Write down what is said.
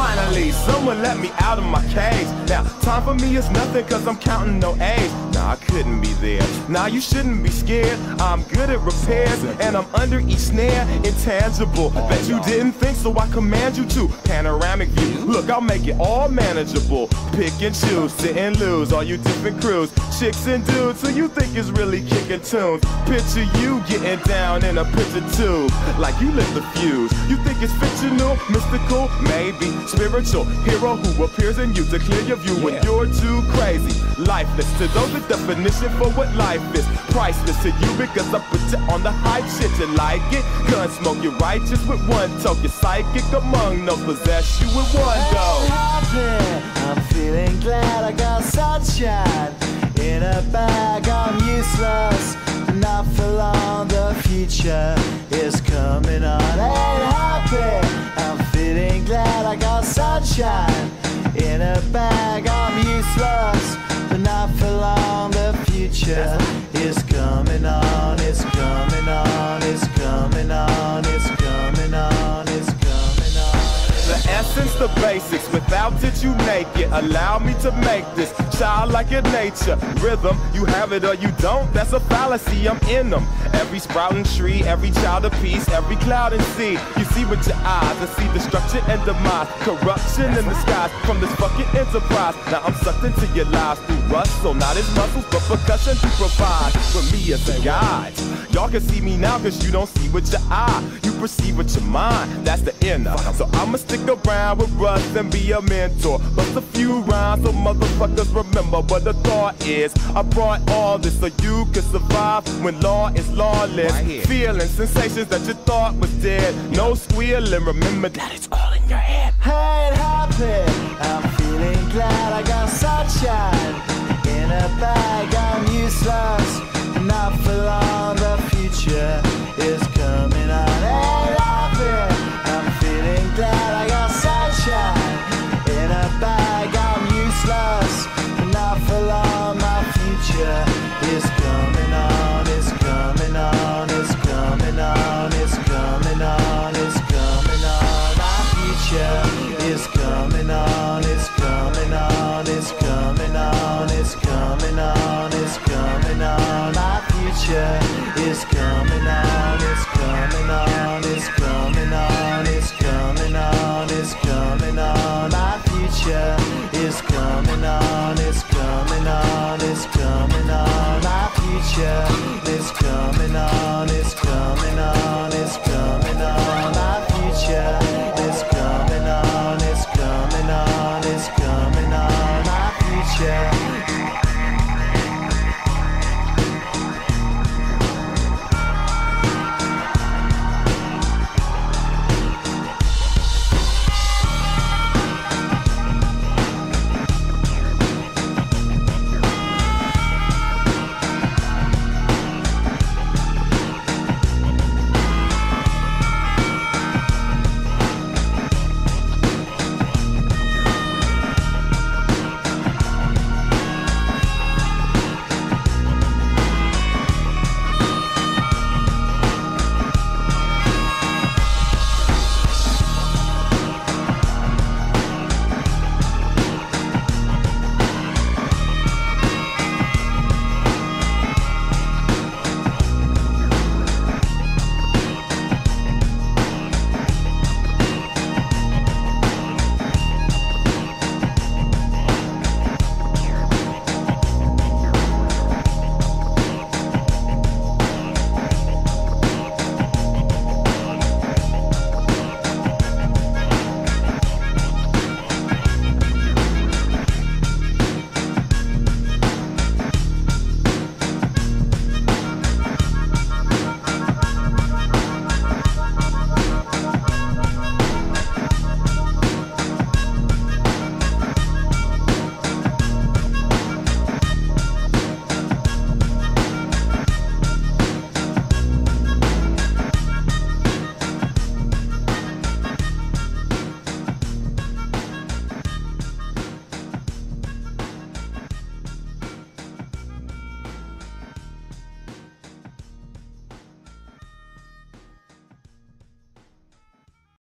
Finally, someone let me out of my cage. Now, time for me is nothing cause I'm counting no A's. Nah, I couldn't be there. Nah, you shouldn't be scared. I'm good at repairs and I'm under each snare. Intangible. Oh, bet you didn't think so I command you to. Panoramic view. Look, I'll make it all manageable. Pick and choose, sit and lose. All you different crews, chicks and dudes who you think is really kicking tunes. Picture you getting down in a picture tube. Like you lit the fuse. You think it's fictional, mystical, maybe spiritual hero who appears in you to clear your view when you're too crazy. Lifeless to those the definition for what life is. Priceless to you because I put you on the hype shit. You like it? Gun smoke, you're righteous with one toe. You're psychic among no possess you with one go. I'm feeling glad I got sunshine in a bag. I'm useless, not for long. The future sunshine in a bag. I'm useless, but not for long. The future the basics. Without it, you make it. Allow me to make this childlike in nature. Rhythm, you have it or you don't. That's a fallacy. I'm in them. Every sprouting tree, every child of peace, every cloud and sea. You see with your eyes and see destruction and demise. Corruption in the skies from this fucking enterprise. Now I'm sucked into your lives through Russ. So not as muscles, but percussion to provide for me as a guide. Y'all can see me now cause you don't see with your eye. You perceive with your mind. That's the inner. So I'ma stick around with Russ and be a mentor. Bust a few rhymes so motherfuckers remember what the thought is. I brought all this so you can survive when law is lawless. Feeling sensations that you thought was dead. No squealing. Remember that it's all in your head. ain't happy. I'm feeling glad I got sunshine in a bag. I'm useless, not for long. Is coming on. It's coming on. It's coming on. It's coming on. It's coming on. My future is coming on. It's coming on. It's coming on. It's coming on. It's coming on. My future is coming on. It's coming on. It's coming on. My future.